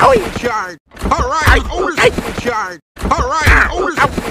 Otis is in charge. All right, Otis is in charge. All right, Otis in charge.